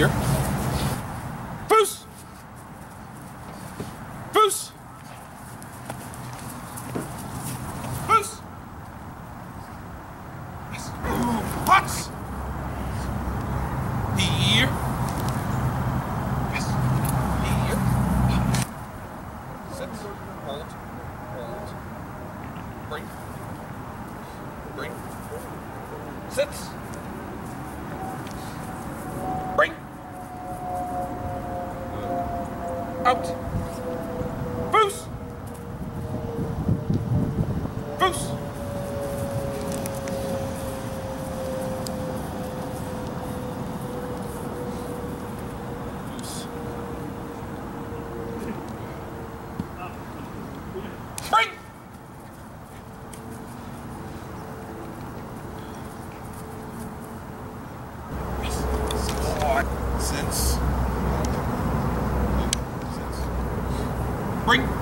here. Foose! Foose! Foose! Here. Yes. Here. Sit. Hold. Hold. Bring. Bring. Sit. Out. Foos. Foos. Since. Bring.